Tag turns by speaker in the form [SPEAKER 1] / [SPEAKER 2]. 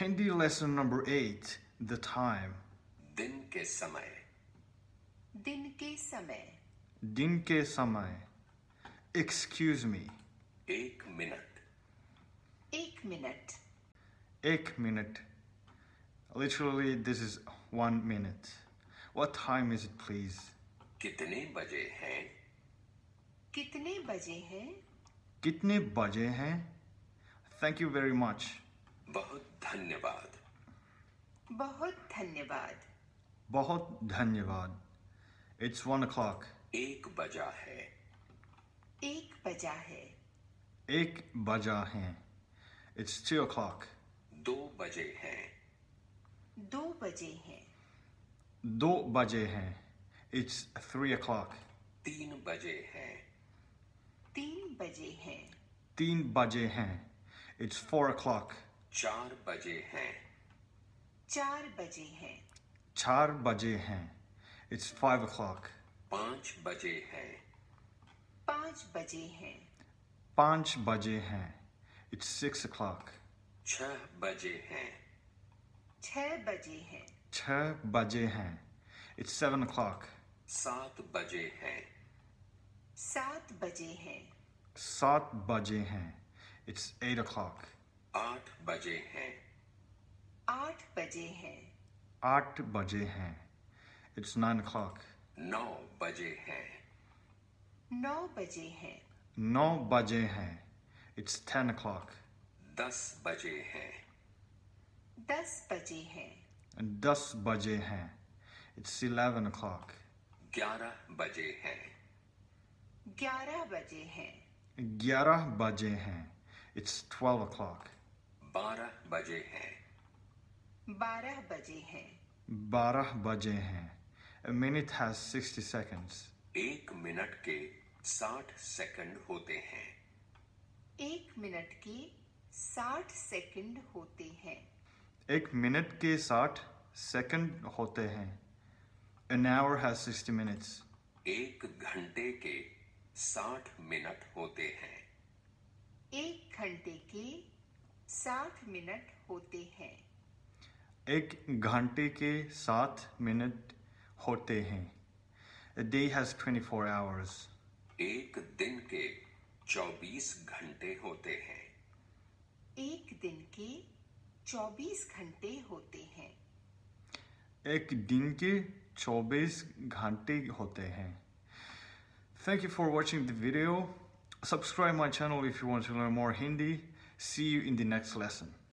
[SPEAKER 1] Hindi lesson number 8 The Time.
[SPEAKER 2] दिन के समय
[SPEAKER 3] दिन के समय
[SPEAKER 1] Din ke samay. Excuse me.
[SPEAKER 2] एक मिनट
[SPEAKER 3] एक minute
[SPEAKER 1] Ek minute. Literally, this is one minute. What time is it, please?
[SPEAKER 2] कितने बजे हैं
[SPEAKER 3] कितने बजे हैं
[SPEAKER 1] Kitne baje hain? Thank you very much.
[SPEAKER 2] बहुत धन्यवाद।
[SPEAKER 3] बहुत धन्यवाद।
[SPEAKER 1] बहुत धन्यवाद। इट्स वन क्लॉक
[SPEAKER 2] एक बजा है।
[SPEAKER 3] एक बजा है।
[SPEAKER 1] एक बजा है। इट्स थ्री ओ क्लॉक
[SPEAKER 2] दो बजे हैं।
[SPEAKER 3] दो बजे हैं।
[SPEAKER 1] दो बजे हैं। इट्स थ्री ओ क्लॉक
[SPEAKER 2] तीन बजे हैं।
[SPEAKER 3] तीन बजे हैं।
[SPEAKER 1] तीन बजे हैं। इट्स फोर ओ क्लॉक
[SPEAKER 2] चार बजे हैं
[SPEAKER 3] चार बजे हैं
[SPEAKER 1] चार बजे हैं इट्स फाइव ओ क्लॉक
[SPEAKER 2] पाँच बजे हैं
[SPEAKER 3] पाँच बजे हैं
[SPEAKER 1] पाँच बजे हैं इट्स सिक्स ओ
[SPEAKER 2] क्लॉक छः बजे हैं
[SPEAKER 3] छः बजे हैं
[SPEAKER 1] छः बजे हैं इट्स सेवन ओ क्लॉक
[SPEAKER 2] सात बजे हैं
[SPEAKER 3] सात बजे हैं
[SPEAKER 1] सात बजे हैं इट्स एट ओ क्लॉक
[SPEAKER 2] आठ बजे हैं
[SPEAKER 3] आठ बजे हैं
[SPEAKER 1] आठ बजे हैं इट्स नाइन क्लॉक
[SPEAKER 2] नौ बजे हैं
[SPEAKER 3] नौ बजे हैं
[SPEAKER 1] नौ बजे हैं इट्स टेन o'clock.
[SPEAKER 2] दस बजे हैं
[SPEAKER 3] दस बजे हैं
[SPEAKER 1] दस बजे हैं इट्स इलेवन क्लॉक
[SPEAKER 2] ग्यारह बजे हैं
[SPEAKER 3] ग्यारह बजे हैं
[SPEAKER 1] ग्यारह बजे हैं इट्स ट्वेल्व क्लॉक
[SPEAKER 2] बारह बजे हैं
[SPEAKER 3] बारह बजे हैं
[SPEAKER 1] बारह बजे hain. A minute has sixty seconds.
[SPEAKER 2] एक मिनट के साठ सेकंड होते हैं
[SPEAKER 3] एक मिनट के साठ सेकंड होते हैं
[SPEAKER 1] एक मिनट के साठ सेकंड होते हैं An hour has sixty minutes.
[SPEAKER 2] एक घंटे के साठ मिनट होते हैं
[SPEAKER 3] एक घंटे के साठ मिनट होते हैं
[SPEAKER 1] एक घंटे के सात मिनट होते हैं A day has 24 hours.
[SPEAKER 2] एक दिन के चौबीस घंटे होते हैं
[SPEAKER 3] एक दिन के चौबीस घंटे होते हैं
[SPEAKER 1] एक दिन के 24 घंटे होते हैं Thank you for watching the video. Subscribe my channel if you want to learn more Hindi. See you in the next lesson.